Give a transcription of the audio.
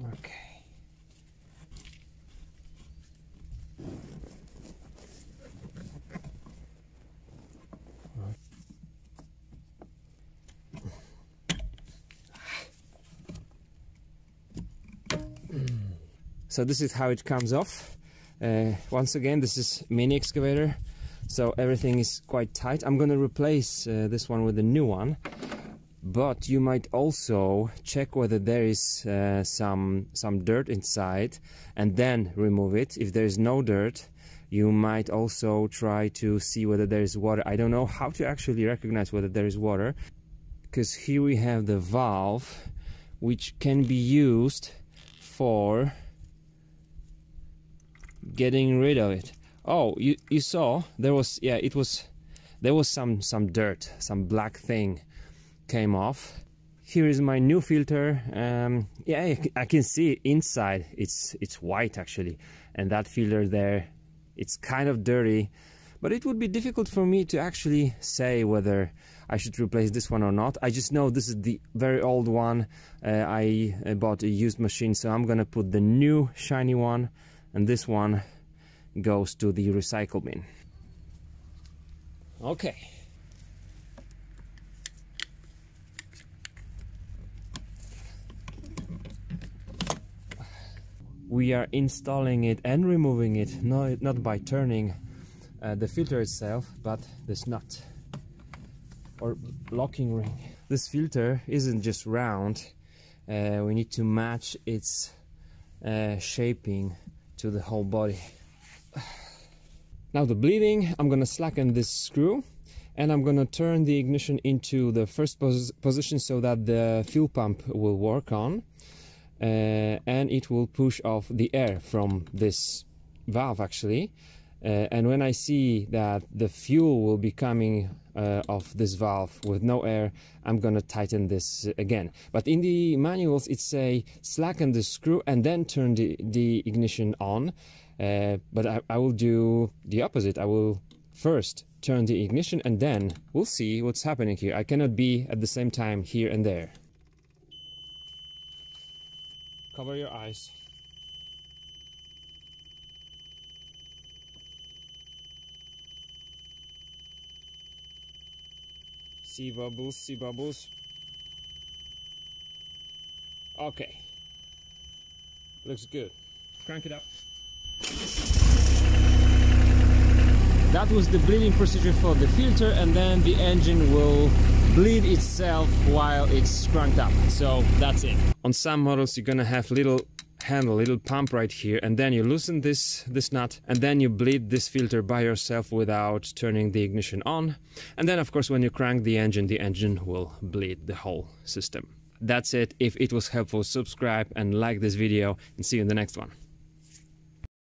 Okay. so this is how it comes off. Uh, once again, this is mini excavator, so everything is quite tight. I'm gonna replace uh, this one with a new one but you might also check whether there is uh, some some dirt inside and then remove it. If there is no dirt you might also try to see whether there is water. I don't know how to actually recognize whether there is water because here we have the valve which can be used for getting rid of it. Oh you you saw there was yeah it was there was some some dirt some black thing came off. Here is my new filter. Um, yeah I can see inside it's it's white actually. And that filter there it's kind of dirty. But it would be difficult for me to actually say whether I should replace this one or not. I just know this is the very old one. Uh, I bought a used machine so I'm gonna put the new shiny one. And this one goes to the recycle bin. Okay we are installing it and removing it not, not by turning uh, the filter itself but this nut or locking ring. This filter isn't just round uh, we need to match its uh, shaping to the whole body. Now the bleeding I'm gonna slacken this screw and I'm gonna turn the ignition into the first pos position so that the fuel pump will work on and it will push off the air from this valve actually. Uh, and when I see that the fuel will be coming uh, off this valve with no air I'm gonna tighten this again. But in the manuals it say slacken the screw and then turn the, the ignition on. Uh, but I, I will do the opposite. I will first turn the ignition and then we'll see what's happening here. I cannot be at the same time here and there Cover your eyes. See bubbles, see bubbles. Okay. Looks good. Crank it up. That was the bleeding procedure for the filter and then the engine will bleed itself while it's cranked up. So that's it. On some models you're gonna have little handle, little pump right here and then you loosen this, this nut and then you bleed this filter by yourself without turning the ignition on. And then of course when you crank the engine, the engine will bleed the whole system. That's it. If it was helpful, subscribe and like this video and see you in the next one.